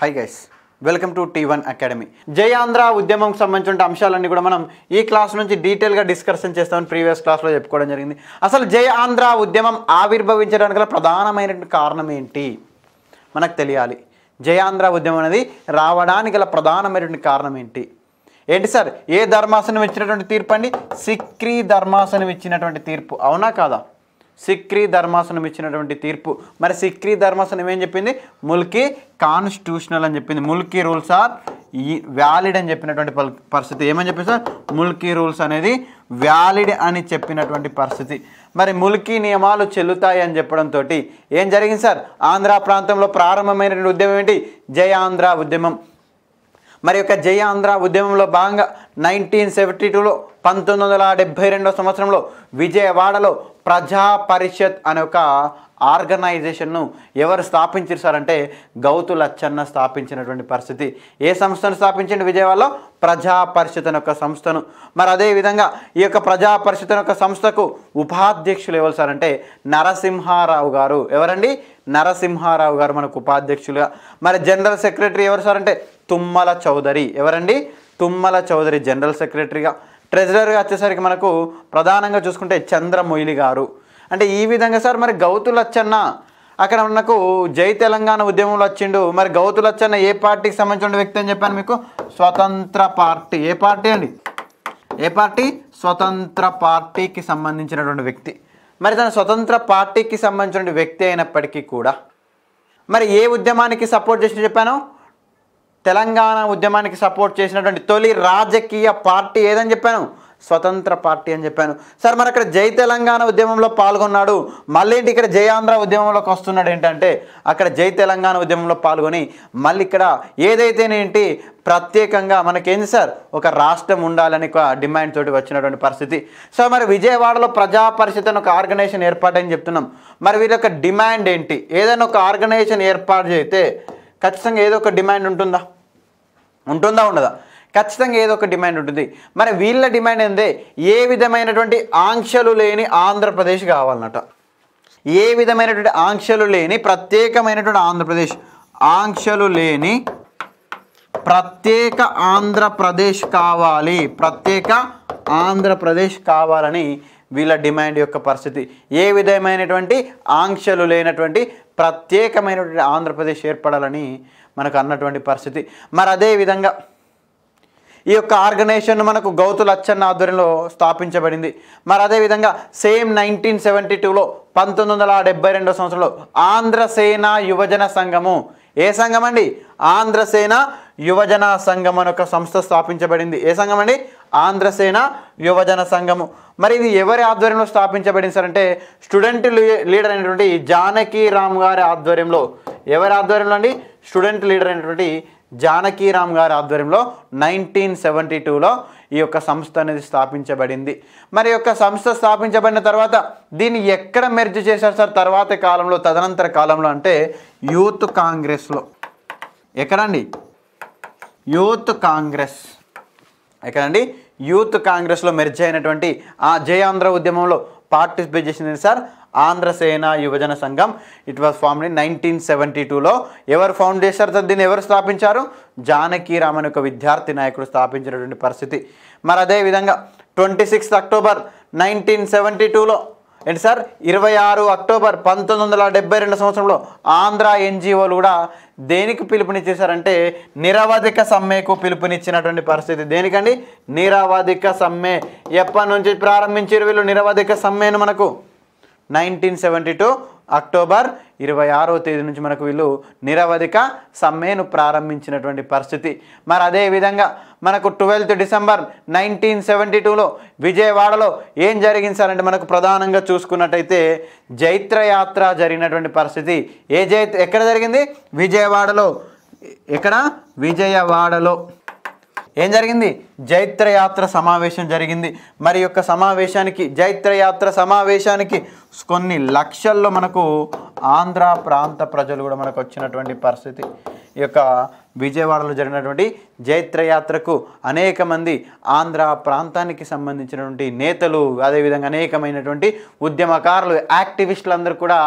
Hi guys welcome to T one academy జై ఆంధ్ర ఉద్యమంకి సంబంధించిన అంశాలన్నీ కూడా మనం ఈ క్లాస్ నుంచి డీటెయిల్గా డిస్కషన్ చేస్తామని ప్రీవియస్ క్లాస్లో చెప్పుకోవడం జరిగింది. అసలు జై ఆంధ్ర ఉద్యమం ఆవిర్భవించడానికి గల ప్రధానమైనటువంటి కారణం ఏంటి? మనకు తెలియాలి. జై ఆంధ్ర ఉద్యమం అనేది రావడానికి గల ప్రధానమైనటువంటి కారణం ఏంటి? ఏంటి సార్? ఏ ధర్మాసనం ఇచ్చినటువంటి తీర్పు అండి? సిక్రీ ధర్మాసనం ఇచ్చినటువంటి తీర్పు. అవునా కాదా? సిక్రీ ధర్మాసనం ఇచ్చినటువంటి తీర్పు. మరి సిక్రీ ధర్మాసనం ఏం చెప్పింది? ముల్కీ కాన్స్టిట్యూషనల్ అని చెప్పింది. ముల్కీ రూల్స్ ఆర్ వ్యాలిడ్ అని చెప్పినటువంటి పరిస్థితి. ఏమని చెప్పింది సార్? ముల్కీ రూల్స్ అనేది వ్యాలిడ్ అని చెప్పినటువంటి పరిస్థితి. మరి ముల్కీ నియమాలు చెల్లుతాయి అని చెప్పడంతో ఏం జరిగింది సార్? ఆంధ్ర ప్రాంతంలో ప్రారంభమైనటువంటి ఉద్యమం ఏంటి? జై ఆంధ్ర ఉద్యమం. మరి యొక్క జయ ఆంధ్ర ఉద్యమంలో భాగంగా నైన్టీన్ సెవెంటీ టూలో పంతొమ్మిది వందల డెబ్భై రెండో సంవత్సరంలో విజయవాడలో ప్రజా పరిషత్ అనే ఒక ఆర్గనైజేషన్ను ఎవరు స్థాపించారు సార్ అంటే గౌతు లచ్చన్న స్థాపించినటువంటి పరిస్థితి. ఏ సంస్థను స్థాపించండి విజయవాడలో? ప్రజా పరిషత్ అనే ఒక సంస్థను. మరి అదేవిధంగా ఈ యొక్క ప్రజా పరిషత్ అనే ఒక సంస్థకు ఉపాధ్యక్షులు ఎవరు సార్ అంటే నరసింహారావు గారు. ఎవరండి? నరసింహారావు గారు మనకు ఉపాధ్యక్షులుగా. మరి జనరల్ సెక్రటరీ ఎవరు సార్ అంటే తుమ్మల చౌదరి. ఎవరండి? తుమ్మల చౌదరి జనరల్ సెక్రటరీగా. ట్రెజరర్గా వచ్చేసరికి మనకు ప్రధానంగా చూసుకుంటే చంద్రమొయిలి గారు. అంటే ఈ విధంగా సార్ మరి గౌతులచ్చన్న అక్కడ మనకు జై తెలంగాణ ఉద్యమంలో వచ్చిండు. మరి గౌతులచ్చన్న ఏ పార్టీకి సంబంధించిన వ్యక్తి అని చెప్పాను మీకు? స్వతంత్ర పార్టీ. ఏ పార్టీ అండి? ఏ పార్టీ? స్వతంత్ర పార్టీకి సంబంధించినటువంటి వ్యక్తి. మరి తన స్వతంత్ర పార్టీకి సంబంధించిన వ్యక్తి అయినప్పటికీ కూడా మరి ఏ ఉద్యమానికి సపోర్ట్ చేసి చెప్పాను? తెలంగాణ ఉద్యమానికి సపోర్ట్ చేసినటువంటి తొలి రాజకీయ పార్టీ ఏదని చెప్పాను? స్వతంత్ర పార్టీ అని చెప్పాను. సార్ మరి అక్కడ జై తెలంగాణ ఉద్యమంలో పాల్గొన్నాడు. మళ్ళీ ఇక్కడ జై ఆంధ్ర ఉద్యమంలోకి వస్తున్నాడు ఏంటంటే అక్కడ జై తెలంగాణ ఉద్యమంలో పాల్గొని మళ్ళీ ఇక్కడ ఏదైతేనేంటి ప్రత్యేకంగా మనకేంది సార్? ఒక రాష్ట్రం ఉండాలని ఒక డిమాండ్ తోటి వచ్చినటువంటి పరిస్థితి. సో మరి విజయవాడలో ప్రజా పరిషత్ అని ఒక ఆర్గనైజేషన్ ఏర్పాటని చెప్తున్నాం. మరి వీరి యొక్క డిమాండ్ ఏంటి? ఏదైనా ఒక ఆర్గనైజేషన్ ఏర్పాటు చేస్తే ఖచ్చితంగా ఏదో ఒక డిమాండ్ ఉంటుందా? ఉంటుందా ఉండదా? ఖచ్చితంగా ఏదో ఒక డిమాండ్ ఉంటుంది. మరి వీళ్ళ డిమాండ్ ఏందే? ఏ విధమైనటువంటి ఆంక్షలు లేని ఆంధ్రప్రదేశ్ కావాలన్నట. ఏ విధమైనటువంటి ఆంక్షలు లేని ప్రత్యేకమైనటువంటి ఆంధ్రప్రదేశ్ ఆంక్షలు లేని ప్రత్యేక ఆంధ్రప్రదేశ్ కావాలి. ప్రత్యేక ఆంధ్రప్రదేశ్ కావాలని వీళ్ళ డిమాండ్ యొక్క పరిస్థితి. ఏ విధమైనటువంటి ఆంక్షలు లేనటువంటి ప్రత్యేకమైనటువంటి ఆంధ్రప్రదేశ్ ఏర్పడాలని మనకు అన్నటువంటి పరిస్థితి. మరి అదే విధంగా ఈ యొక్క ఆర్గనైజేషన్ మనకు గౌతుల అచ్చన్న ఆధ్వర్యంలో స్థాపించబడింది. మరి అదేవిధంగా సేమ్ నైన్టీన్ సెవెంటీ టూలో పంతొమ్మిది వందల డెబ్బై రెండో సంవత్సరంలో ఆంధ్రసేన యువజన సంఘము. ఏ సంఘం అండి? ఆంధ్రసేన యువజన సంఘం అనే ఒక సంస్థ స్థాపించబడింది. ఏ సంఘం అండి? ఆంధ్రసేన యువజన సంఘము. మరి ఇది ఎవరి ఆధ్వర్యంలో స్థాపించబడింది సార్ అంటే స్టూడెంట్ లీ- లీడర్ అయినటువంటి జానకి రామ్ గారి ఆధ్వర్యంలో. ఎవరి ఆధ్వర్యంలో అండి? స్టూడెంట్ లీడర్ అయినటువంటి జానకీరామ్ గారి ఆధ్వర్యంలో నైన్టీన్ సెవెంటీ టూలో ఈ యొక్క సంస్థ అనేది స్థాపించబడింది. మరి యొక్క సంస్థ స్థాపించబడిన తర్వాత దీన్ని ఎక్కడ మెర్జ్ చేశారు సార్? తర్వాత కాలంలో తదనంతర కాలంలో అంటే యూత్ కాంగ్రెస్లో. ఎక్కడండి? Youth congress. ఎక్కడండి? యూత్ కాంగ్రెస్లో మెర్జ్ అయినటువంటి ఆ జయాంధ్ర ఉద్యమంలో పార్టిసిపేట్ చేసింది sir? Andhrasena Yuvajana Sangham. It was formed in nineteen seventy టూలో ఎవరు ఫౌండ్ చేశారు దీన్ని ఎవరు స్థాపించారు? జానకీరామ్ అనే ఒక విద్యార్థి నాయకుడు స్థాపించినటువంటి పరిస్థితి. మరి అదే విధంగా twenty sixth October nineteen seventy టూలో ఏంటి సార్? ఇరవై ఆరు అక్టోబర్ పంతొమ్మిది వందల డెబ్బై రెండు సంవత్సరంలో ఆంధ్ర ఎన్జిఓలు కూడా దేనికి పిలుపునిచ్చేశారంటే నిరవధిక సమ్మెకు పిలుపునిచ్చినటువంటి పరిస్థితి. దేనికండి? నిరవధిక సమ్మె. ఎప్పటి నుంచి ప్రారంభించారు వీళ్ళు నిరవధిక సమ్మెను మనకు? నైన్టీన్ సెవెంటీ టూ అక్టోబర్ ఇరవై ఆరో తేదీ నుంచి మనకు వీళ్ళు నిరవధిక సమ్మెను ప్రారంభించినటువంటి పరిస్థితి. మరి అదే విధంగా మనకు ట్వెల్త్ డిసెంబర్ నైన్టీన్ సెవెంటీ టూలో విజయవాడలో ఏం జరిగింది సార్ అంటే మనకు ప్రధానంగా చూసుకున్నట్టయితే జైత్రయాత్ర జరిగినటువంటి పరిస్థితి. ఏ జైత్ర ఎక్కడ జరిగింది? విజయవాడలో. ఎక్కడ? విజయవాడలో. ఏం జరిగింది? జైత్రయాత్ర సమావేశం జరిగింది. మరి యొక్క సమావేశానికి జైత్రయాత్ర సమావేశానికి కొన్ని లక్షల్లో మనకు ఆంధ్ర ప్రాంత ప్రజలు కూడా మనకు వచ్చినటువంటి పరిస్థితి. ఈ యొక్క విజయవాడలో జరిగినటువంటి జైత్రయాత్రకు అనేక మంది ఆంధ్ర ప్రాంతానికి సంబంధించినటువంటి నేతలు అదేవిధంగా అనేకమైనటువంటి ఉద్యమకారులు యాక్టివిస్టులందరూ కూడా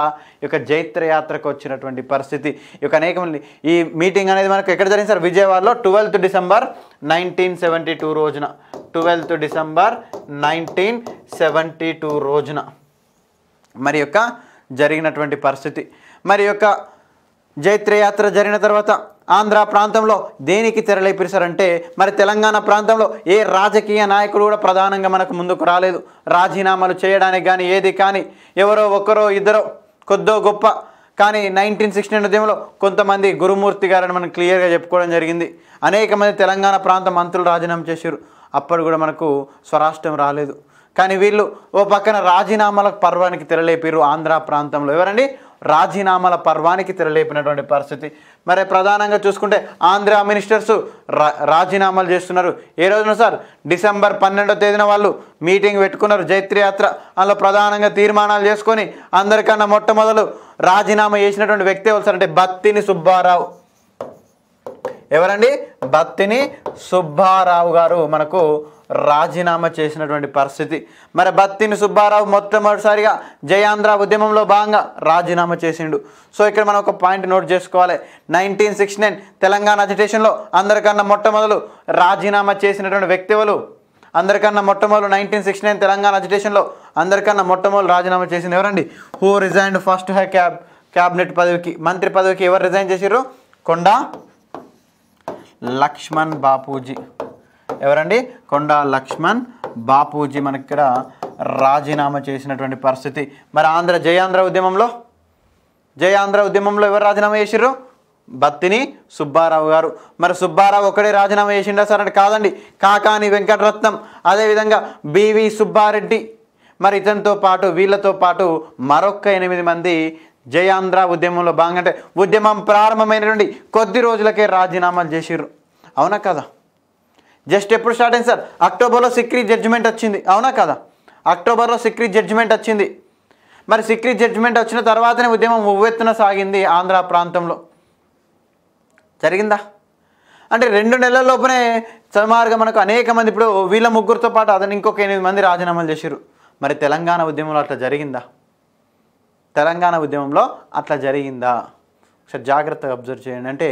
ఈ యొక్క జైత్రయాత్రకు వచ్చినటువంటి పరిస్థితి. ఈ యొక్క అనేక మంది ఈ మీటింగ్ అనేది మనకు ఎక్కడ జరిగింది సార్? విజయవాడలో twelfth December nineteen seventy two రోజున. Twelfth December nineteen seventy two రోజున. మరి యొక్క జరిగినటువంటి పరిస్థితి. మరి యొక్క జైత్రయాత్ర జరిగిన తర్వాత ఆంధ్ర ప్రాంతంలో దేనికి తెరలేపిస్తారంటే మరి తెలంగాణ ప్రాంతంలో ఏ రాజకీయ నాయకుడు కూడా ప్రధానంగా మనకు ముందుకు రాలేదు. రాజీనామాలు చేయడానికి కానీ ఏది కానీ ఎవరో ఒకరో ఇద్దరో కొద్దో గొప్ప. కానీ నైన్టీన్ సిక్స్టీ ఉద్యమంలో కొంతమంది గురుమూర్తి గారని మనం క్లియర్గా చెప్పుకోవడం జరిగింది. అనేక మంది తెలంగాణ ప్రాంత మంత్రులు రాజీనామా చేశారు. అప్పుడు కూడా మనకు స్వరాష్ట్రం రాలేదు. కానీ వీళ్ళు ఓ పక్కన రాజీనామాల పర్వానికి తెరలేపారు ఆంధ్ర ప్రాంతంలో. ఎవరండి? రాజీనామాల పర్వానికి తెరలేపినటువంటి పరిస్థితి. మరి ప్రధానంగా చూసుకుంటే ఆంధ్ర మినిస్టర్స్ రా రాజీనామాలు చేస్తున్నారు. ఏ రోజున సార్? డిసెంబర్ పన్నెండో తేదీన వాళ్ళు మీటింగ్ పెట్టుకున్నారు. జైత్రయాత్ర అందులో ప్రధానంగా తీర్మానాలు చేసుకొని అందరికన్నా మొట్టమొదలు రాజీనామా చేసినటువంటి వ్యక్తి ఎవరు సార్? అంటే బత్తిని సుబ్బారావు. ఎవరండి? బత్తిని సుబ్బారావు గారు మనకు రాజీనామా చేసినటువంటి పరిస్థితి. మరి బత్తిని సుబ్బారావు మొట్టమొదటిసారిగా జయాంధ్ర ఉద్యమంలో భాగంగా రాజీనామా చేసిండు. సో ఇక్కడ మనం ఒక పాయింట్ నోట్ చేసుకోవాలి. నైన్టీన్ సిక్స్టీ నైన్ తెలంగాణ అజిటేషన్లో అందరికన్నా మొట్టమొదలు రాజీనామా చేసినటువంటి వ్యక్తి ఎవరు? అందరికన్నా మొట్టమొదలు నైన్టీన్ సిక్స్టీ నైన్ తెలంగాణ అజిటేషన్లో అందరికన్నా మొట్టమొదలు రాజీనామా చేసింది ఎవరండి? హూ రిజైన్డ్ ఫస్ట్ హై క్యాబ్ క్యాబినెట్ పదవికి? మంత్రి పదవికి ఎవరు రిజైన్ చేసిర్రు? కొండా లక్ష్మణ్ బాపూజీ. ఎవరండి? కొండా లక్ష్మణ్. బాపూజీ మనకి ఇక్కడ రాజీనామా చేసినటువంటి పరిస్థితి. మరి ఆంధ్ర జయాంధ్ర ఉద్యమంలో? జయాంధ్ర ఉద్యమంలో ఎవరు రాజీనామా చేసిర్రు? బత్తిని సుబ్బారావు గారు. మరి సుబ్బారావు ఒకడే రాజీనామా చేసిండా? సార్ అంటే కాదండి. కాకాని వెంకటరత్నం. అదేవిధంగా బివి సుబ్బారెడ్డి. మరి ఇతనితో పాటు వీళ్ళతో పాటు మరొక ఎనిమిది మంది జయాంధ్ర ఉద్యమంలో భాగంగా అంటే ఉద్యమం ప్రారంభమైనటువంటి కొద్ది రోజులకే రాజీనామాలు చేసిర్రు. అవునా కదా? జస్ట్ ఎప్పుడు స్టార్ట్ అయింది సార్? అక్టోబర్లో సిక్రీ జడ్జిమెంట్ వచ్చింది. అవునా కదా? అక్టోబర్లో సిక్రీ జడ్జిమెంట్ వచ్చింది. మరి సిక్రీ జడ్జిమెంట్ వచ్చిన తర్వాతనే ఉద్యమం ఉవ్వెత్తున సాగింది ఆంధ్ర ప్రాంతంలో. జరిగిందా? అంటే రెండు నెలల లోపునే సుమారుగా మనకు అనేక మంది ఇప్పుడు వీళ్ళ ముగ్గురితో పాటు అతను ఇంకొక ఎనిమిది మంది రాజీనామాలు చేశారు మరి తెలంగాణ ఉద్యమంలో అట్లా జరిగిందా? తెలంగాణ ఉద్యమంలో అట్లా జరిగిందా? ఒకసారి జాగ్రత్తగా అబ్జర్వ్ చేయండి. అంటే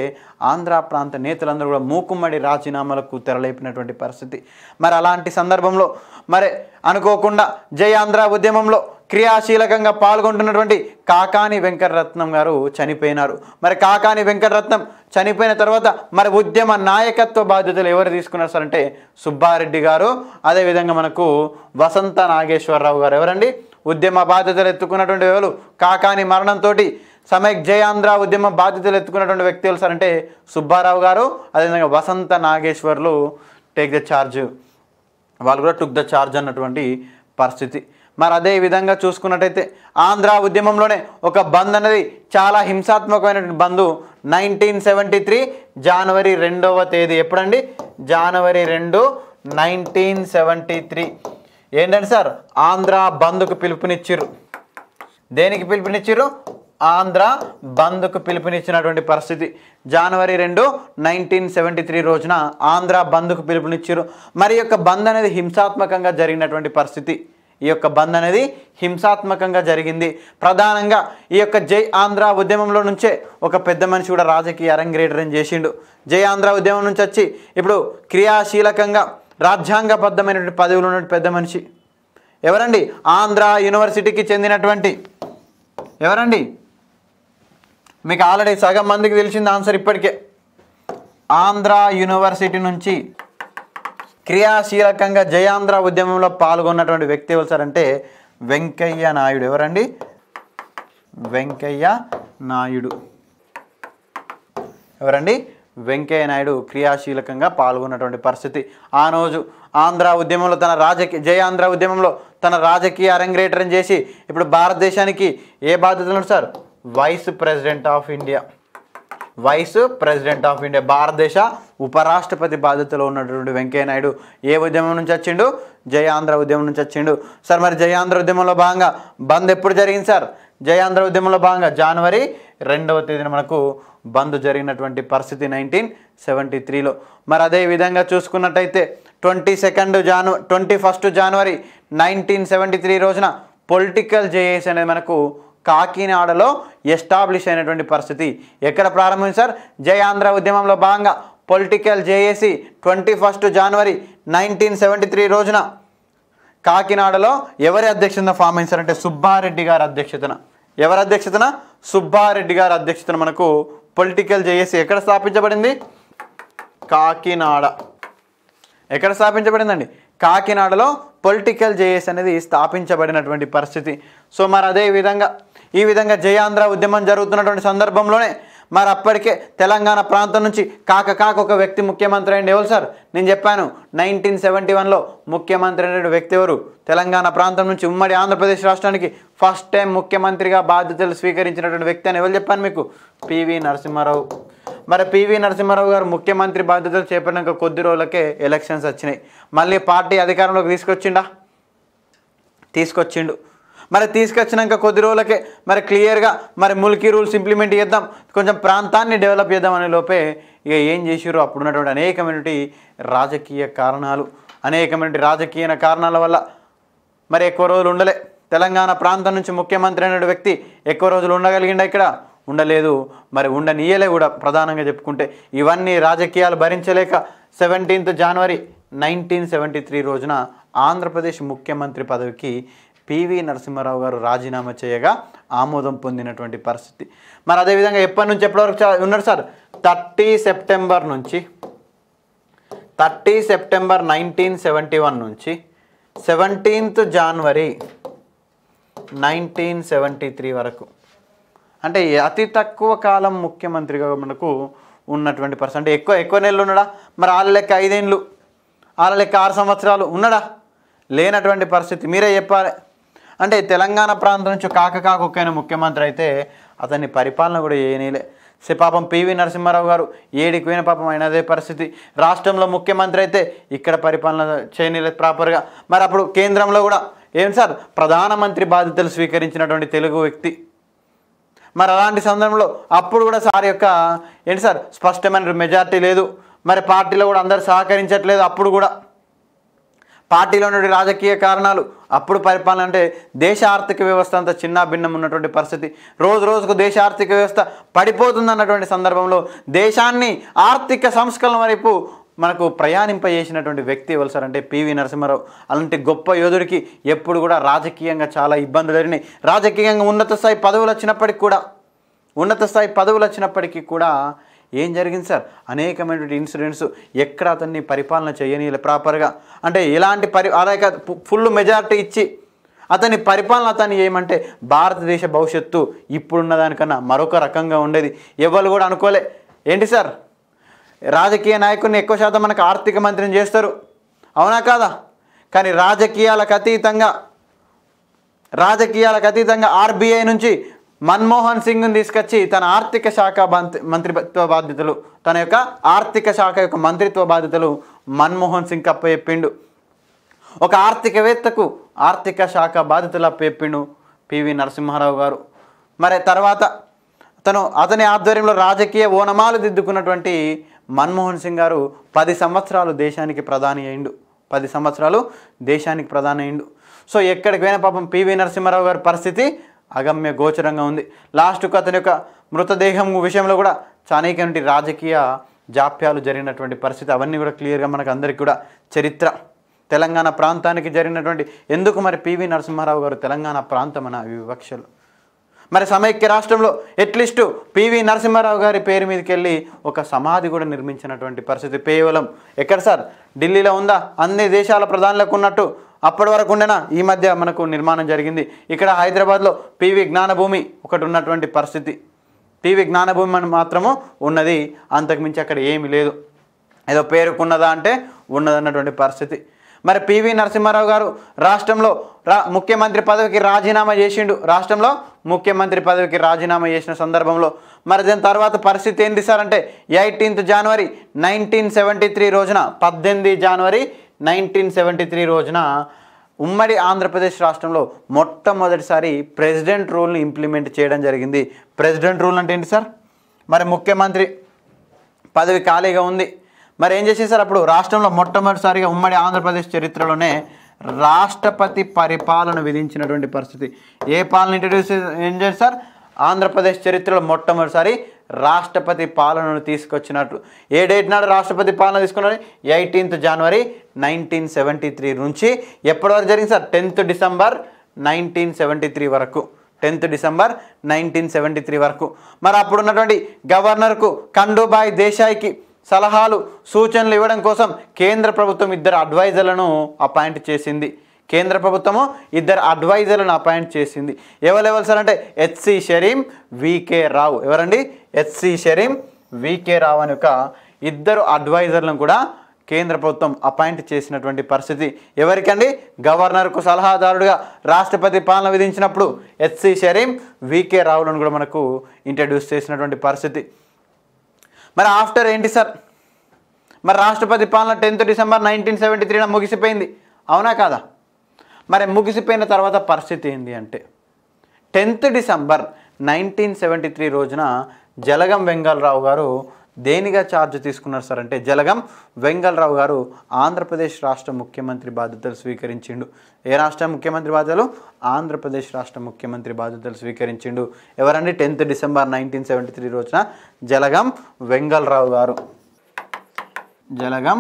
ఆంధ్ర ప్రాంత నేతలందరూ కూడా మూకుమ్మడి రాజీనామాలకు తెరలేపినటువంటి పరిస్థితి. మరి అలాంటి సందర్భంలో మరి అనుకోకుండా జై ఆంధ్ర ఉద్యమంలో క్రియాశీలకంగా పాల్గొంటున్నటువంటి కాకాని వెంకటరత్నం గారు చనిపోయినారు. మరి కాకాని వెంకటరత్నం చనిపోయిన తర్వాత మరి ఉద్యమ నాయకత్వ బాధ్యతలు ఎవరు తీసుకున్నారు సార్ అంటే సుబ్బారెడ్డి గారు. అదేవిధంగా మనకు వసంత నాగేశ్వరరావు గారు ఎవరండి? ఉద్యమ బాధ్యతలు ఎత్తుకున్నటువంటి ఎవరు కాకాని మరణంతో సమైక్ జయాంధ్ర ఉద్యమ బాధ్యతలు ఎత్తుకున్నటువంటి వ్యక్తులు సార్ అంటే సుబ్బారావు గారు అదేవిధంగా Vasantha Nageswarlu take the charge వాళ్ళు కూడా టుక్ ద ఛార్జ్ అన్నటువంటి పరిస్థితి. మరి అదే విధంగా చూసుకున్నట్టయితే ఆంధ్ర ఉద్యమంలోనే ఒక బంద్ అనేది చాలా హింసాత్మకమైనటువంటి బంద్. నైన్టీన్ సెవెంటీ త్రీ జనవరి రెండవ తేదీ. ఎప్పుడండి? జనవరి రెండు నైన్టీన్ సెవెంటీ త్రీ ఏంటంటే సార్? ఆంధ్ర బంద్కు పిలుపునిచ్చిర్రు. దేనికి పిలుపునిచ్చిర్రు? ఆంధ్ర బంద్కు పిలుపునిచ్చినటువంటి పరిస్థితి. జనవరి రెండు నైన్టీన్ సెవెంటీ త్రీ రోజున ఆంధ్ర బంద్కు పిలుపునిచ్చారు. మరి యొక్క బంద్ అనేది హింసాత్మకంగా జరిగినటువంటి పరిస్థితి. ఈ యొక్క బంద్ అనేది హింసాత్మకంగా జరిగింది. ప్రధానంగా ఈ యొక్క జై ఆంధ్ర ఉద్యమంలో నుంచే ఒక పెద్ద మనిషి కూడా రాజకీయ అరంగేటరం చేసిండు. జై ఆంధ్ర ఉద్యమం నుంచి వచ్చి ఇప్పుడు క్రియాశీలకంగా రాజ్యాంగబద్ధమైనటువంటి పదవిలో ఉన్నటువంటి పెద్ద మనిషి. ఎవరండి? ఆంధ్ర యూనివర్సిటీకి చెందినటువంటి. ఎవరండి? మీకు ఆల్రెడీ సగం మందికి తెలిసింది ఆన్సర్ ఇప్పటికే. ఆంధ్ర యూనివర్సిటీ నుంచి క్రియాశీలకంగా జయాంధ్ర ఉద్యమంలో పాల్గొన్నటువంటి వ్యక్తి ఎవరు సార్ అంటే వెంకయ్య నాయుడు. ఎవరండి? వెంకయ్య నాయుడు. ఎవరండి? వెంకయ్య నాయుడు క్రియాశీలకంగా పాల్గొన్నటువంటి పరిస్థితి. ఆ రోజు ఆంధ్ర ఉద్యమంలో తన రాజకీయ జయాంధ్ర ఉద్యమంలో తన రాజకీయ అరంగేట్రం చేసి ఇప్పుడు భారతదేశానికి ఏ బాధ్యతలు sir vice president of India vice president of India భారతదేశ ఉపరాష్ట్రపతి బాధ్యతలో ఉన్నటువంటి వెంకయ్య నాయుడు ఏ ఉద్యమం నుంచి వచ్చిండు? జయాంధ్ర ఉద్యమం నుంచి వచ్చిండు. సార్ మరి జయాంధ్ర ఉద్యమంలో భాగంగా బంద్ ఎప్పుడు జరిగింది సార్? జయాంధ్ర ఉద్యమంలో భాగంగా జనవరి రెండవ తేదీన మనకు బంద్ జరిగినటువంటి పరిస్థితి నైన్టీన్ సెవెంటీ త్రీలో మరి అదే విధంగా చూసుకున్నట్టయితే twenty second Jan twenty first January nineteen seventy three రోజున పొలిటికల్ జేఏసీ అనేది మనకు కాకినాడలో ఎస్టాబ్లిష్ అయినటువంటి పరిస్థితి ఎక్కడ ప్రారంభించారు సార్? జయ ఆంధ్ర ఉద్యమంలో భాగంగా political JAC twenty first January nineteen seventy three రోజున కాకినాడలో ఎవరి అధ్యక్షతన ఫామ్ అయించారంటే సుబ్బారెడ్డి గారి అధ్యక్షతన. ఎవరి అధ్యక్షతన? సుబ్బారెడ్డి గారి అధ్యక్షతన మనకు పొలిటికల్ జేఏసీ ఎక్కడ స్థాపించబడింది? కాకినాడ. ఎక్కడ స్థాపించబడిందండి? కాకినాడలో పొలిటికల్ జేఏసీ అనేది స్థాపించబడినటువంటి పరిస్థితి. సో మరి అదే విధంగా ఈ విధంగా జయాంధ్ర ఉద్యమం జరుగుతున్నటువంటి సందర్భంలోనే మరి అప్పటికే తెలంగాణ ప్రాంతం నుంచి కాక కాక ఒక వ్యక్తి ముఖ్యమంత్రి అయింది ఎవరు సార్? నేను చెప్పాను నైన్టీన్ సెవెంటీ వన్లో ముఖ్యమంత్రి అయిన వ్యక్తి ఎవరు? తెలంగాణ ప్రాంతం నుంచి ఉమ్మడి ఆంధ్రప్రదేశ్ రాష్ట్రానికి ఫస్ట్ టైం ముఖ్యమంత్రిగా బాధ్యతలు స్వీకరించినటువంటి వ్యక్తి అని ఎవరు చెప్పాను మీకు? P V Narasimha Rao. మరి పివి నరసింహారావు గారు ముఖ్యమంత్రి బాధ్యతలు చేపట్టినాక కొద్ది రోజులకే ఎలక్షన్స్ వచ్చినాయి. మళ్ళీ పార్టీ అధికారంలోకి తీసుకొచ్చిండా? తీసుకొచ్చిండు. మరి తీసుకొచ్చినాక కొద్ది రోజులకే మరి క్లియర్గా మరి ముల్కీ రూల్స్ ఇంప్లిమెంట్ చేద్దాం. కొంచెం ప్రాంతాన్ని డెవలప్ చేద్దాం అనే లోపే ఇక ఏం చేసిర్రు అప్పుడున్నటువంటి అనేకమైనటువంటి రాజకీయ కారణాలు అనేకమైనటువంటి రాజకీయ కారణాల వల్ల మరి ఎక్కువ రోజులు ఉండలే. తెలంగాణ ప్రాంతం నుంచి ముఖ్యమంత్రి అనే వ్యక్తి ఎక్కువ రోజులు ఉండగలిగిండా ఇక్కడ? ఉండలేదు. మరి ఉండనీయలే కూడా ప్రధానంగా చెప్పుకుంటే. ఇవన్నీ రాజకీయాలు భరించలేక seventeenth January nineteen seventy three రోజున ఆంధ్రప్రదేశ్ ముఖ్యమంత్రి పదవికి పివి నరసింహారావు గారు రాజీనామా చేయగా ఆమోదం పొందినటువంటి పరిస్థితి. మరి అదేవిధంగా ఎప్పటి నుంచి ఎప్పటివరకు ఉన్నారు సార్? థర్టీ సెప్టెంబర్ నుంచి. Thirty September nineteen seventy one నుంచి. Seventeenth January nineteen seventy three వరకు. అంటే అతి తక్కువ కాలం ముఖ్యమంత్రిగా మనకు ఉన్నటువంటి పర్సన్ అంటే ఎక్కువ ఎక్కువ నెలలు ఉన్నాడా? మరి వాళ్ళ లెక్క ఐదేళ్ళు వాళ్ళ లెక్క ఆరు సంవత్సరాలు ఉన్నాడా? లేనటువంటి పరిస్థితి. మీరే చెప్పాలి. అంటే తెలంగాణ ప్రాంతం నుంచి కాకకాకొక్కైన ముఖ్యమంత్రి అయితే అతన్ని పరిపాలన కూడా చేయనీలే సే పాపం పివి నరసింహారావు గారు ఏడికి పోయిన పాపం అయిన అదే పరిస్థితి. రాష్ట్రంలో ముఖ్యమంత్రి అయితే ఇక్కడ పరిపాలన చేయనీలేదు ప్రాపర్గా. మరి అప్పుడు కేంద్రంలో కూడా ఏం సార్? ప్రధానమంత్రి బాధ్యతలు స్వీకరించినటువంటి తెలుగు వ్యక్తి. మరి అలాంటి సందర్భంలో అప్పుడు కూడా సార్ యొక్క ఏంటి సార్? స్పష్టమైన మెజార్టీ లేదు. మరి పార్టీలో కూడా అందరు సహకరించట్లేదు అప్పుడు కూడా. పార్టీలో నుండి రాజకీయ కారణాలు అప్పుడు పరిపాలన అంటే దేశ ఆర్థిక వ్యవస్థ అంత చిన్న భిన్నం ఉన్నటువంటి పరిస్థితి. రోజు రోజుకు దేశ ఆర్థిక వ్యవస్థ పడిపోతుందన్నటువంటి సందర్భంలో దేశాన్ని ఆర్థిక సంస్కరణ వైపు మనకు ప్రయాణింపజేసినటువంటి వ్యక్తి ఎవరు సార్ అంటే పివి నరసింహారావు. అలాంటి గొప్ప యోధుడికి ఎప్పుడు కూడా రాజకీయంగా చాలా ఇబ్బందులు జరిగినాయి. రాజకీయంగా ఉన్నత స్థాయి పదవులు వచ్చినప్పటికి కూడా ఉన్నత స్థాయి పదవులు వచ్చినప్పటికీ కూడా ఏం జరిగింది సార్? అనేకమైనటువంటి ఇన్సిడెంట్స్ ఎక్కడ అతన్ని పరిపాలన చేయనీయలే ప్రాపర్గా. అంటే ఎలాంటి పరి అలాగే ఫుల్ మెజారిటీ ఇచ్చి అతని పరిపాలన అతన్ని ఏమంటే భారతదేశ భవిష్యత్తు ఇప్పుడున్న దానికన్నా మరొక రకంగా ఉండేది. ఎవరు కూడా అనుకోలే. ఏంటి సార్? రాజకీయ నాయకుడిని ఎక్కువ శాతం మనకు ఆర్థిక మంత్రిని చేస్తారు. అవునా కాదా? కానీ రాజకీయాలకు అతీతంగా రాజకీయాలకు అతీతంగా ఆర్బీఐ నుంచి మన్మోహన్ సింగ్ను తీసుకొచ్చి తన ఆర్థిక శాఖ మంత్రిత్వ బాధ్యతలు తన యొక్క ఆర్థిక శాఖ యొక్క మంత్రిత్వ బాధ్యతలు మన్మోహన్ సింగ్ అప్పచెప్పిండు ఒక ఆర్థికవేత్తకు ఆర్థిక శాఖ బాధ్యతలు అప్పచెప్పిండు పివి నరసింహారావు గారు. మరి తర్వాత తను అతని ఆధ్వర్యంలో రాజకీయ ఓనమాలు దిద్దుకున్నటువంటి మన్మోహన్ సింగ్ గారు పది సంవత్సరాలు దేశానికి ప్రధాని అయిండు. పది సంవత్సరాలు దేశానికి ప్రధాని అయిండు. సో ఎక్కడికి పోయినా పాపం పివి నరసింహారావు గారి పరిస్థితి అగమ్య గోచరంగా ఉంది. లాస్ట్కు అతని యొక్క మృతదేహం విషయంలో కూడా చానేకటి రాజకీయ జాప్యాలు జరిగినటువంటి పరిస్థితి అవన్నీ కూడా క్లియర్గా మనకు అందరికీ కూడా చరిత్ర. తెలంగాణ ప్రాంతానికి జరిగినటువంటి ఎందుకు మరి పివి నరసింహారావు గారు తెలంగాణ ప్రాంతం అన్న వివక్షలు. మరి సమైక్య రాష్ట్రంలో ఎట్లీస్ట్ పివి నరసింహారావు గారి పేరు మీదకి వెళ్ళి ఒక సమాధి కూడా నిర్మించినటువంటి పరిస్థితి కేవలం. ఎక్కడ సార్? ఢిల్లీలో ఉందా? అన్ని దేశాల ప్రధానులకు ఉన్నట్టు అప్పటి వరకు ఉండేనా? ఈ మధ్య మనకు నిర్మాణం జరిగింది. ఇక్కడ హైదరాబాద్లో పివి జ్ఞానభూమి ఒకటి ఉన్నటువంటి పరిస్థితి. పివి జ్ఞానభూమి అని మాత్రము ఉన్నది. అంతకుమించి అక్కడ ఏమీ లేదు. ఏదో పేరుకున్నదా అంటే ఉన్నదన్నటువంటి పరిస్థితి. మరి పివి నరసింహారావు గారు రాష్ట్రంలో రా ముఖ్యమంత్రి పదవికి రాజీనామా చేసిండు. రాష్ట్రంలో ముఖ్యమంత్రి పదవికి రాజీనామా చేసిన సందర్భంలో. మరి దాని తర్వాత పరిస్థితి ఏంటి సార్ అంటే eighteenth January nineteen seventy three రోజున పద్దెనిమిది జనవరి నైన్టీన్ సెవెంటీ త్రీ రోజున ఉమ్మడి ఆంధ్రప్రదేశ్ రాష్ట్రంలో మొట్టమొదటిసారి ప్రెసిడెంట్ రూల్ని ఇంప్లిమెంట్ చేయడం జరిగింది. ప్రెసిడెంట్ రూల్ అంటే ఏంటి సార్? మరి ముఖ్యమంత్రి పదవి ఖాళీగా ఉంది. మరి ఏం చేసేసారు అప్పుడు? రాష్ట్రంలో మొట్టమొదటిసారిగా ఉమ్మడి ఆంధ్రప్రదేశ్ చరిత్రలోనే రాష్ట్రపతి పరిపాలన విధించినటువంటి పరిస్థితి. ఏ పాలన ఇంట్రడ్యూస్ ఏం చేశారు ఆంధ్రప్రదేశ్ చరిత్రలో మొట్టమొదటిసారి రాష్ట్రపతి పాలనను తీసుకొచ్చినట్టు. ఏ డేట్ నాడు రాష్ట్రపతి పాలన తీసుకున్నారు eighteenth January nineteen seventy three నుంచి. ఎప్పటి వరకు జరిగింది sir? Tenth December nineteen seventy three వరకు. Tenth December nineteen seventy three వరకు. మరి అప్పుడు ఉన్నటువంటి గవర్నర్కు కండూబాయ్ దేశాయికి సలహాలు సూచనలు ఇవ్వడం కోసం కేంద్ర ప్రభుత్వం ఇద్దరు అడ్వైజర్లను అపాయింట్ చేసింది. కేంద్ర ప్రభుత్వము ఇద్దరు అడ్వైజర్లను అపాయింట్ చేసింది. ఎవరెవరు సార్ అంటే హెచ్సి షరీం వికే రావు. ఎవరండి? హెచ్సి షరీం వికే రావు అని ఒక ఇద్దరు అడ్వైజర్లను కూడా కేంద్ర ప్రభుత్వం అపాయింట్ చేసినటువంటి పరిస్థితి. ఎవరికండి? గవర్నర్కు సలహాదారుడుగా రాష్ట్రపతి పాలన విధించినప్పుడు హెచ్సి షరీం వికే రావులను కూడా మనకు ఇంట్రడ్యూస్ చేసినటువంటి పరిస్థితి. మరి ఆఫ్టర్ ఏంటి సార్? మరి రాష్ట్రపతి పాలన టెన్త్ డిసెంబర్ నైన్టీన్ సెవెంటీ త్రీన ముగిసిపోయింది. అవునా కాదా? మరి ముగిసిపోయిన తర్వాత పరిస్థితి ఏంటి అంటే tenth December nineteen seventy three రోజున జలగం వెంగళరావు గారు దేనిగా ఛార్జ్ తీసుకున్నారు సార్ అంటే జలగం వెంగళరావు గారు ఆంధ్రప్రదేశ్ రాష్ట్ర ముఖ్యమంత్రి బాధ్యతలు స్వీకరించిండు. ఏ రాష్ట్ర ముఖ్యమంత్రి బాధ్యతలు? ఆంధ్రప్రదేశ్ రాష్ట్ర ముఖ్యమంత్రి బాధ్యతలు స్వీకరించిండు. ఎవరండి tenth December nineteen seventy three రోజున? జలగం వెంగళరావు గారు. జలగం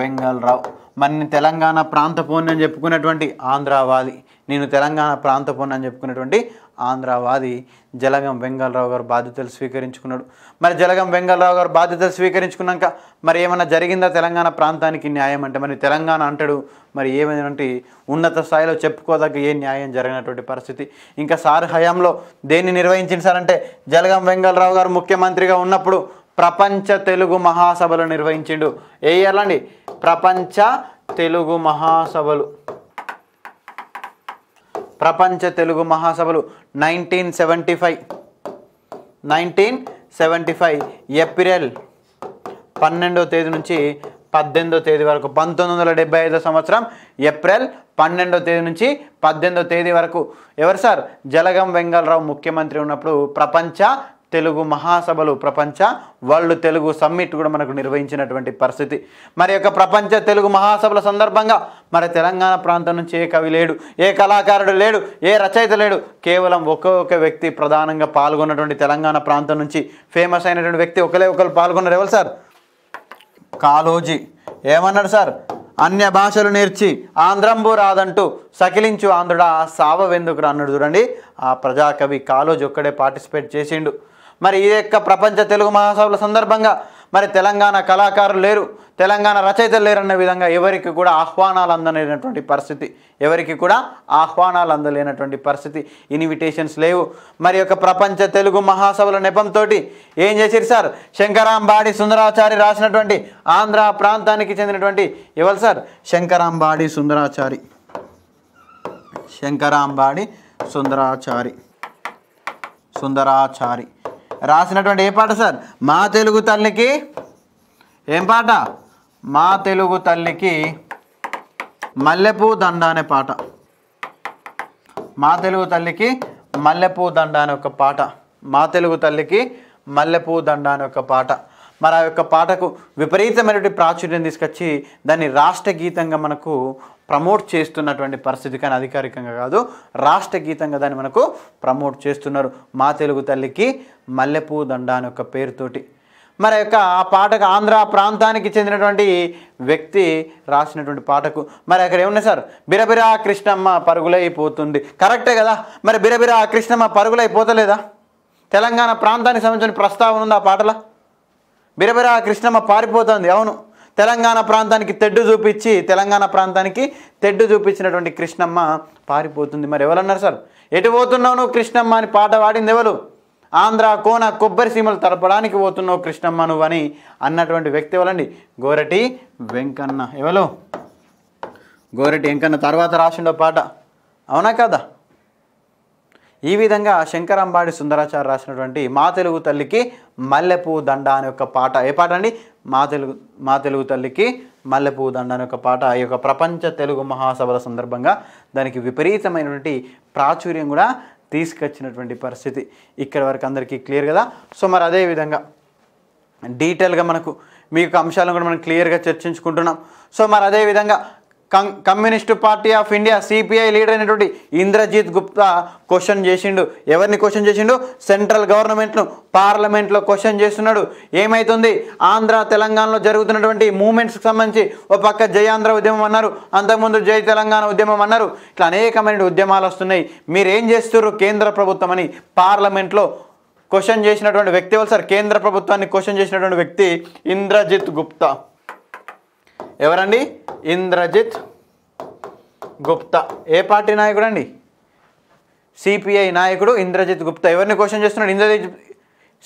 వెంగళరావు. మరి నేను తెలంగాణ ప్రాంత అని చెప్పుకున్నటువంటి ఆంధ్రావాది నేను తెలంగాణ ప్రాంత అని చెప్పుకున్నటువంటి ఆంధ్రావాది జలగం వెంగళరావు గారు బాధ్యతలు స్వీకరించుకున్నాడు. మరి జలగం వెంగళరావు గారు బాధ్యతలు స్వీకరించుకున్నాక మరి ఏమైనా జరిగిందా తెలంగాణ ప్రాంతానికి న్యాయం అంటే? మరి తెలంగాణ అంటాడు మరి ఏమైనా ఉన్నత స్థాయిలో చెప్పుకోదగ్గ ఏ న్యాయం జరిగినటువంటి పరిస్థితి? ఇంకా సార్ హయాంలో దేన్ని నిర్వహించింది సార్ అంటే జలగం వెంగళరావు గారు ముఖ్యమంత్రిగా ఉన్నప్పుడు ప్రపంచ తెలుగు మహాసభలు నిర్వహించిండు. ఏ ఇయర్లో అండి? ప్రపంచ తెలుగు మహాసభలు. ప్రపంచ తెలుగు మహాసభలు nineteen seventy five. Nineteen seventy five April పన్నెండో తేదీ నుంచి పద్దెనిమిదో తేదీ వరకు పంతొమ్మిది వందల డెబ్బై ఐదో సంవత్సరం ఏప్రిల్ పన్నెండో తేదీ నుంచి పద్దెనిమిదో తేదీ వరకు. ఎవరు సార్? జలగం వెంగళరావు ముఖ్యమంత్రి ఉన్నప్పుడు ప్రపంచ తెలుగు మహాసభలు ప్రపంచ వరల్డ్ తెలుగు సమ్మిట్ కూడా మనకు నిర్వహించినటువంటి పరిస్థితి. మరి యొక్క ప్రపంచ తెలుగు మహాసభల సందర్భంగా మరి తెలంగాణ ప్రాంతం నుంచి ఏ కవి లేడు ఏ కళాకారుడు లేడు ఏ రచయిత లేడు కేవలం ఒకే ఒక వ్యక్తి ప్రధానంగా పాల్గొన్నటువంటి తెలంగాణ ప్రాంతం నుంచి ఫేమస్ అయినటువంటి వ్యక్తి ఒకరే ఒకరు పాల్గొన్నారు. ఎవరు సార్? కాలోజీ ఏమన్నాడు సార్? అన్య భాషలు నేర్చి ఆంధ్రంబు రాదంటూ సకిలించు ఆంధ్రుడా సావవెందుకు అన్నాడు చూడండి. ఆ ప్రజాకవి కాలోజీ ఒక్కడే పార్టిసిపేట్ చేసిండు. మరి ఈ యొక్క ప్రపంచ తెలుగు మహాసభల సందర్భంగా మరి తెలంగాణ కళాకారులు లేరు తెలంగాణ రచయితలు లేరన్న విధంగా ఎవరికి కూడా ఆహ్వానాలు అందలేనటువంటి పరిస్థితి ఎవరికి కూడా ఆహ్వానాలు అందలేనటువంటి పరిస్థితి ఇన్విటేషన్స్ లేవు. మరి యొక్క ప్రపంచ తెలుగు మహాసభల నెపంతో ఏం చేశారు సార్? శంకరాంబాడి సుందరాచారి రాసినటువంటి ఆంధ్ర ప్రాంతానికి చెందినటువంటి ఎవరు సార్? శంకరాంబాడి సుందరాచారి. శంకరాంబాడి సుందరాచారి. సుందరాచారి. రాసినటువంటి ఏ పాట సార్? మా తెలుగు తల్లికి ఏం పాట? మా తెలుగు తల్లికి మల్లెపూ దండ అనే పాట. మా తెలుగు తల్లికి మల్లెపూ దండ అనే ఒక పాట. మా తెలుగు తల్లికి మల్లెపూ దండ అనే ఒక పాట. మరి ఆ యొక్క పాటకు విపరీతమైనటువంటి ప్రాచుర్యం తీసుకొచ్చి దాన్ని రాష్ట్ర గీతంగా మనకు ప్రమోట్ చేస్తున్నటువంటి పరిస్థితి కానీ అధికారికంగా కాదు రాష్ట్ర గీతంగా దాన్ని మనకు ప్రమోట్ చేస్తున్నారు. మా తెలుగు తల్లికి మల్లెపూ దండ అని ఒక పేరుతోటి. మరి యొక్క ఆ పాటకు ఆంధ్ర ప్రాంతానికి చెందినటువంటి వ్యక్తి రాసినటువంటి పాటకు మరి అక్కడ ఏమున్నాయి సార్? బిరబిరా కృష్ణమ్మ పరుగులైపోతుంది. కరెక్టే కదా? మరి బిరబిరా కృష్ణమ్మ పరుగులైపోతలేదా? తెలంగాణ ప్రాంతానికి సంబంధించిన ప్రస్తావన ఉంది ఆ పాటలో? బిరబిరా కృష్ణమ్మ పారిపోతుంది అవును. తెలంగాణ ప్రాంతానికి తెడ్డు చూపించి తెలంగాణ ప్రాంతానికి తెడ్డు చూపించినటువంటి కృష్ణమ్మ పారిపోతుంది. మరి ఎవరన్నారు సార్? ఎటు పోతున్నావు నువ్వు కృష్ణమ్మ అని పాట పాడింది ఎవరు? ఆంధ్ర కోన కొబ్బరి సీమలు తలపడానికి పోతున్నావు కృష్ణమ్మ నువ్వు అని అన్నటువంటి వ్యక్తి ఎవరండి? గోరటి వెంకన్న. ఎవరు? గోరటి వెంకన్న తర్వాత రాసిండో పాట. అవునా కదా? ఈ విధంగా శంకరంబాడి సుందరాచార్య రాసినటువంటి మా తెలుగు తల్లికి మల్లెపూ దండ అనే ఒక పాట. ఏ పాట అండి? మా తెలుగు మా తెలుగు తల్లికి మల్లెపూ దండ అనే ఒక పాట. ఈ యొక్క ప్రపంచ తెలుగు మహాసభల సందర్భంగా దానికి విపరీతమైనటువంటి ప్రాచుర్యం కూడా తీసుకొచ్చినటువంటి పరిస్థితి ఇక్కడ వరకు అందరికీ క్లియర్ కదా? సో మరి అదే విధంగా డీటెయిల్గా మనకు మీ యొక్క అంశాలను కూడా మనం క్లియర్గా చర్చించుకుంటున్నాం. సో మరి అదేవిధంగా communist party of India CPI leader అయినటువంటి ఇంద్రజిత్ గుప్తా క్వశ్చన్ చేసిండు. ఎవరిని క్వశ్చన్ చేసిండు? సెంట్రల్ గవర్నమెంట్ను పార్లమెంట్లో క్వశ్చన్ చేస్తున్నాడు. ఏమైతుంది? ఆంధ్ర తెలంగాణలో జరుగుతున్నటువంటి మూమెంట్స్కి సంబంధించి ఒక పక్క జై ఆంధ్ర ఉద్యమం అన్నారు. అంతకుముందు జై తెలంగాణ ఉద్యమం అన్నారు. ఇట్లా అనేకమైన ఉద్యమాలు వస్తున్నాయి. మీరు ఏం చేస్తున్నారు కేంద్ర ప్రభుత్వం అని పార్లమెంట్లో క్వశ్చన్ చేసినటువంటి వ్యక్తి ఎవరు సార్? కేంద్ర ప్రభుత్వాన్ని క్వశ్చన్ చేసినటువంటి వ్యక్తి ఇంద్రజిత్ గుప్తా. ఎవరండి? ఇంద్రజిత్ గుప్తా. ఏ పార్టీ నాయకుడు అండి సిపిఐ నాయకుడు ఇంద్రజిత్ గుప్తా. ఎవరిని క్వశ్చన్ చేస్తున్నాడు? Indrajit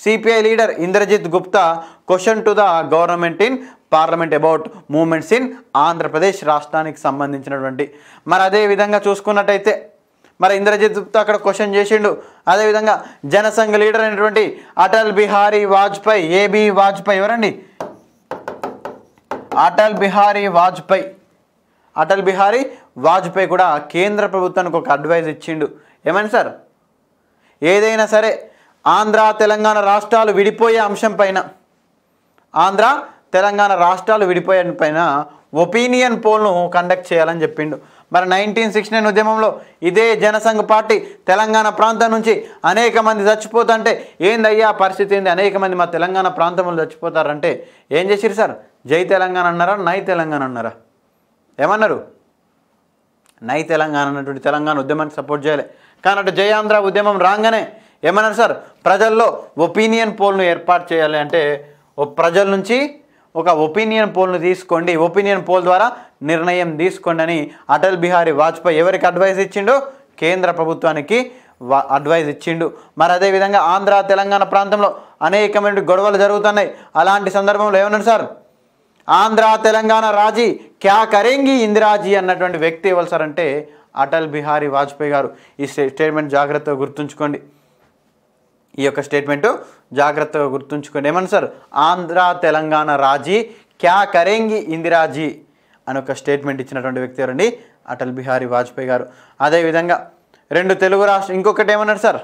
CPI leader Indrajit Gupta. Question to the government in parliament about movements in Andhra Pradesh రాష్ట్రానికి సంబంధించినటువంటి. మరి అదే విధంగా చూసుకున్నట్టయితే మరి ఇంద్రజిత్ గుప్తా అక్కడ క్వశ్చన్ చేసిండు. అదేవిధంగా జనసంఘ లీడర్ అయినటువంటి అటల్ బిహారీ వాజ్పేయి ఏబి వాజ్పేయి. ఎవరండి? అటల్ బిహారీ వాజ్పేయి. అటల్ బిహారీ వాజ్పేయి కూడా కేంద్ర ప్రభుత్వానికి ఒక అడ్వైజ్ ఇచ్చిండు. ఏమని సార్? ఏదైనా సరే ఆంధ్ర తెలంగాణ రాష్ట్రాలు విడిపోయే అంశం పైన ఆంధ్ర తెలంగాణ రాష్ట్రాలు విడిపోయే పైన ఒపీనియన్ పోల్ను కండక్ట్ చేయాలని చెప్పిండు. మరి నైన్టీన్ సిక్స్టీ నైన్ ఉద్యమంలో ఇదే జనసంఘ పార్టీ తెలంగాణ ప్రాంతం నుంచి అనేక మంది చచ్చిపోతుంటే ఏందయ్యా పరిస్థితి ఏంది? అనేక మంది మా తెలంగాణ ప్రాంతంలో చచ్చిపోతారంటే ఏం చేసిరు సార్? జై తెలంగాణ అన్నారా? నై తెలంగాణ అన్నారా? ఏమన్నారు? నై తెలంగాణ అన్నటువంటి తెలంగాణ ఉద్యమాన్ని సపోర్ట్ చేయాలి. కానీ అటు జై ఆంధ్ర ఉద్యమం రాగానే ఏమన్నారు సార్? ప్రజల్లో ఒపీనియన్ పోల్ను ఏర్పాటు చేయాలి అంటే ఓ ప్రజల నుంచి ఒక ఒపీనియన్ పోల్ను తీసుకోండి. ఒపీనియన్ పోల్ ద్వారా నిర్ణయం తీసుకోండి అని అటల్ బిహారీ వాజ్పేయి ఎవరికి అడ్వైస్ ఇచ్చిండో? కేంద్ర ప్రభుత్వానికి వా- ఇచ్చిండు. మరి అదేవిధంగా ఆంధ్ర తెలంగాణ ప్రాంతంలో అనేకమైన గొడవలు జరుగుతున్నాయి. అలాంటి సందర్భంలో ఏమన్నారు సార్? ఆంధ్ర తెలంగాణ రాజీ క్యా కరేంగి ఇందిరాజీ అన్నటువంటి వ్యక్తి ఎవరు సార్ అంటే అటల్ బిహారీ వాజ్పేయి గారు. ఈ స్టే- స్టేట్మెంట్ జాగ్రత్తగా గుర్తుంచుకోండి. ఈ యొక్క స్టేట్మెంటు జాగ్రత్తగా గుర్తుంచుకోండి. ఏమన్నా సార్? ఆంధ్ర తెలంగాణ రాజీ క్యా కరేంగి ఇందిరాజీ అని ఒక స్టేట్మెంట్ ఇచ్చినటువంటి వ్యక్తి ఎవరండి? అటల్ బిహారీ వాజ్పేయి గారు. అదేవిధంగా రెండు తెలుగు రాష్ట్ర ఇంకొకటి ఏమన్నారు సార్?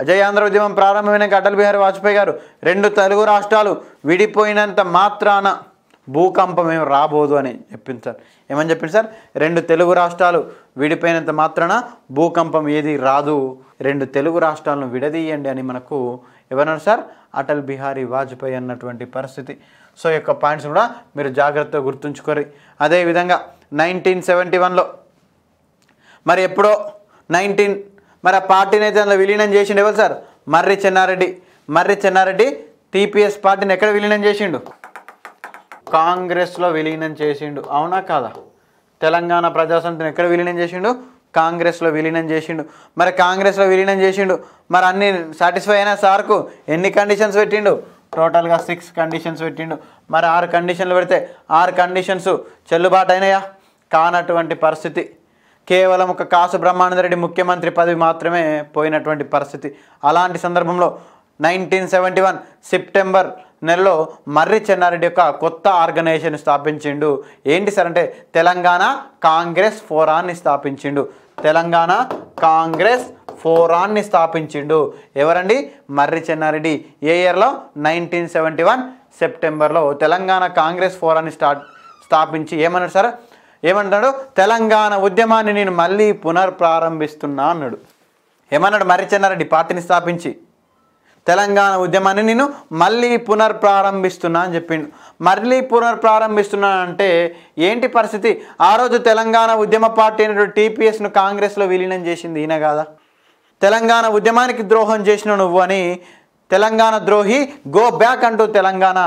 అజయ ఆంధ్ర ఉద్యమం ప్రారంభమైన అటల్ బిహారీ వాజ్పేయి గారు రెండు తెలుగు రాష్ట్రాలు విడిపోయినంత మాత్రాన భూకంపం ఏం రాబోదు అని చెప్పింది సార్. ఏమని చెప్పింది సార్? రెండు తెలుగు రాష్ట్రాలు విడిపోయినంత మాత్రాన భూకంపం ఏది రాదు. రెండు తెలుగు రాష్ట్రాలను విడదీయండి అని మనకు ఎవరన్నారు సార్? అటల్ బిహారీ వాజ్పేయి అన్నటువంటి పరిస్థితి. సో యొక్క పాయింట్స్ కూడా మీరు జాగ్రత్తగా గుర్తుంచుకోరు. అదేవిధంగా నైన్టీన్ సెవెంటీ వన్లో మరి ఎప్పుడో నైన్టీన్ మరి ఆ పార్టీని అయితే అందులో విలీనం చేసిండు ఎవరు సార్? మర్రి చెన్నారెడ్డి. మర్రి చెన్నారెడ్డి టీపీఎస్ పార్టీని ఎక్కడ విలీనం చేసిండు? కాంగ్రెస్లో విలీనం చేసిండు. అవునా కాదా? తెలంగాణ ప్రజాసమితిని ఎక్కడ విలీనం చేసిండు? కాంగ్రెస్లో విలీనం చేసిండు. మరి కాంగ్రెస్లో విలీనం చేసిండు. మరి అన్ని సాటిస్ఫై అయినా సార్కు ఎన్ని కండిషన్స్ పెట్టిండు? టోటల్గా సిక్స్ కండిషన్స్ పెట్టిండు. మరి ఆరు కండిషన్లు పెడితే ఆరు కండిషన్స్ చెల్లుబాటు అయినాయా? కానటువంటి పరిస్థితి. కేవలం ఒక కాసు బ్రహ్మానందరెడ్డి ముఖ్యమంత్రి పదవి మాత్రమే పోయినటువంటి పరిస్థితి. అలాంటి సందర్భంలో నైన్టీన్ సెవెంటీ వన్ సెప్టెంబర్ నెలలో మర్రి చెన్నారెడ్డి యొక్క కొత్త ఆర్గనైజేషన్ స్థాపించిండు. ఏంటి సార్ అంటే తెలంగాణ కాంగ్రెస్ ఫోరాన్ని స్థాపించిండు. తెలంగాణ కాంగ్రెస్ ఫోరాన్ని స్థాపించిండు. ఎవరండి? మర్రి చెన్నారెడ్డి. ఏ ఇయర్లో? నైన్టీన్ సెవెంటీ వన్ సెప్టెంబర్లో తెలంగాణ కాంగ్రెస్ ఫోరాన్ని స్టార్ట్ స్థాపించి ఏమన్నాడు సార్? ఏమంటున్నాడు? తెలంగాణ ఉద్యమాన్ని నేను మళ్ళీ పునర్ప్రారంభిస్తున్నా అన్నాడు. ఏమన్నాడు? మర్రి చెన్నారెడ్డి పార్టీని స్థాపించి. తెలంగాణ ఉద్యమాన్ని నేను మళ్ళీ పునర్ప్రారంభిస్తున్నా అని చెప్పిండు. మళ్ళీ పునర్ప్రారంభిస్తున్నా అంటే ఏంటి పరిస్థితి? ఆ రోజు తెలంగాణ ఉద్యమ పార్టీ అయినటువంటి టీపీఎస్ను కాంగ్రెస్లో విలీనం చేసింది ఈయన కాదా? తెలంగాణ ఉద్యమానికి ద్రోహం చేసిన నువ్వు అని తెలంగాణ ద్రోహి గో బ్యాక్ అంటూ తెలంగాణ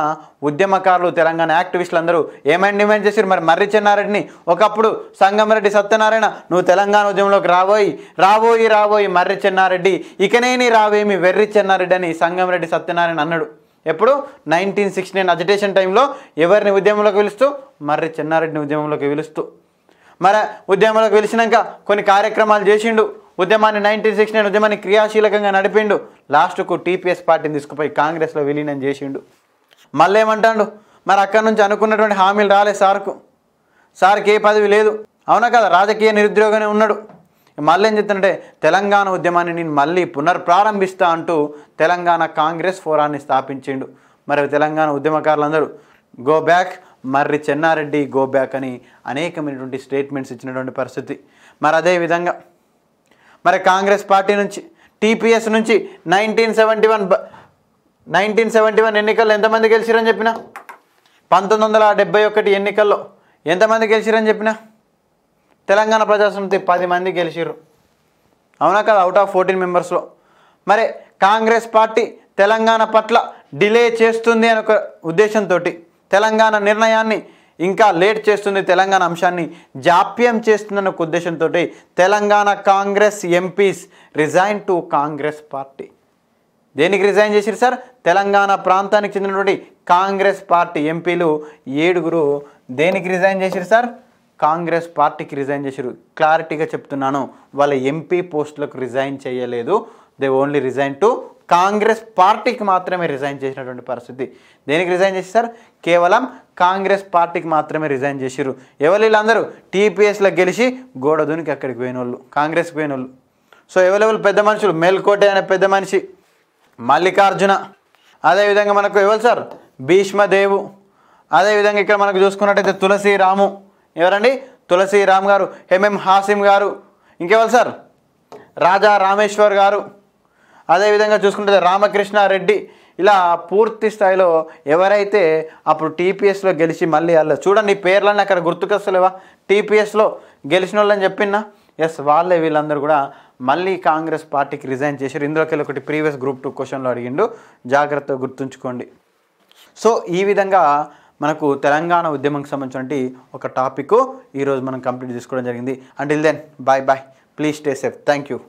ఉద్యమకారులు తెలంగాణ యాక్టివిస్టులు అందరూ ఏమైనా డిమాండ్ చేశారు మరి మర్రి చెన్నారెడ్డిని ఒకప్పుడు సంగమరెడ్డి సత్యనారాయణ నువ్వు తెలంగాణ ఉద్యమంలోకి రాబోయి రాబోయి రాబోయి మర్రి చెన్నారెడ్డి ఇకనేని రావేమి వెర్రి చెన్నారెడ్డి అని సంగమరెడ్డి సత్యనారాయణ అన్నాడు. ఎప్పుడు? నైన్టీన్ సిక్స్టీ నైన్ అజిటేషన్ టైంలో ఎవరిని ఉద్యమంలోకి పిలుస్తూ? మర్రి చెన్నారెడ్డిని ఉద్యమంలోకి పిలుస్తూ. మరి ఉద్యమంలోకి పిలిచినాక కొన్ని కార్యక్రమాలు చేసిండు. ఉద్యమాన్ని నైన్టీన్ సిక్స్టీ నైన్ ఉద్యమాన్ని క్రియాశీలకంగా నడిపిండు. లాస్ట్కు టీపీఎస్ పార్టీని తీసుకుపోయి కాంగ్రెస్లో విలీనం చేసిండు. మళ్ళీ ఏమంటాడు మరి అక్కడి నుంచి అనుకున్నటువంటి హామీలు రాలే సార్కు. సార్కి ఏ పదవి లేదు. అవునా కదా? రాజకీయ నిరుద్యోగనే ఉన్నాడు. మళ్ళీ ఏం చెప్తుంటే తెలంగాణ ఉద్యమాన్ని నేను మళ్ళీ పునర్ప్రారంభిస్తా అంటూ తెలంగాణ కాంగ్రెస్ ఫోరాన్ని స్థాపించిండు. మరి Telangana ఉద్యమకారులందరూ go back Marri Chenna Reddy go back అని అనేకమైనటువంటి స్టేట్మెంట్స్ ఇచ్చినటువంటి పరిస్థితి. మరి అదే విధంగా మరి కాంగ్రెస్ పార్టీ నుంచి టీపీఎస్ నుంచి nineteen seventy one nineteen seventy one ఎన్నికల్లో ఎంతమంది గెలిచిరని చెప్పిన? పంతొమ్మిది వందల డెబ్బై ఒకటి ఎన్నికల్లో ఎంతమంది గెలిచిరని చెప్పిన? తెలంగాణ ప్రజాసమితి పది మంది గెలిచిర్రు. అవునా కదా? అవుట్ ఆఫ్ ఫోర్టీన్ మెంబర్స్లో మరి కాంగ్రెస్ పార్టీ తెలంగాణ పట్ల డిలే చేస్తుంది అనే ఒక ఉద్దేశంతో తెలంగాణ నిర్ణయాన్ని ఇంకా లేట్ చేస్తుంది తెలంగాణ అంశాన్ని జాప్యం చేస్తుందన్న ఒక ఉద్దేశంతో Telangana Congress MPs resign to Congress party. దేనికి రిజైన్ చేశారు సార్? తెలంగాణ ప్రాంతానికి చెందినటువంటి కాంగ్రెస్ పార్టీ ఎంపీలు ఏడుగురు దేనికి రిజైన్ చేశారు సార్? కాంగ్రెస్ పార్టీకి రిజైన్ చేశారు క్లారిటీగా చెప్తున్నాను వాళ్ళ ఎంపీ పోస్టులకు రిజైన్ చేయలేదు. They only resign to Congress పార్టీకి మాత్రమే రిజైన్ చేసినటువంటి పరిస్థితి. దేనికి రిజైన్ చేశారు కేవలం కాంగ్రెస్ పార్టీకి మాత్రమే రిజైన్ చేశారు ఎవరు వీళ్ళందరూ టీపీఎస్లో గెలిచి గోడ దునికి అక్కడికి పోయిన వాళ్ళు కాంగ్రెస్కి పోయిన వాళ్ళు సో ఎవరెవరు పెద్ద మనుషులు? మేల్కోటే అనే పెద్ద మనిషి మల్లికార్జున. అదేవిధంగా మనకు ఎవరు సార్? భీష్మదేవు. అదేవిధంగా ఇక్కడ మనకు చూసుకున్నట్టయితే తులసి రాము ఎవరండి? తులసిరామ్ గారు ఎంఎం హాసిం గారు. ఇంకెవరు సార్? రాజా రామేశ్వర్ గారు. అదేవిధంగా చూసుకుంటే రామకృష్ణారెడ్డి ఇలా పూర్తి స్థాయిలో ఎవరైతే అప్పుడు టీపీఎస్లో గెలిచి మళ్ళీ వాళ్ళు చూడండి పేర్లన్నీ అక్కడ గుర్తుకొస్తలేవా? టీపీఎస్లో గెలిచిన వాళ్ళని చెప్పినా? ఎస్ వాళ్ళే వీళ్ళందరూ కూడా మళ్ళీ కాంగ్రెస్ పార్టీకి రిజైన్ చేశారు. ఇందులోకి ఒకటి ప్రీవియస్ గ్రూప్ టూ క్వశ్చన్లో అడిగిండు. జాగ్రత్తగా గుర్తుంచుకోండి. సో ఈ విధంగా మనకు తెలంగాణ ఉద్యమంకి సంబంధించినటువంటి ఒక టాపిక్ ఈరోజు మనం కంప్లీట్ చేసుకోవడం జరిగింది. And till then bye bye please stay safe thank you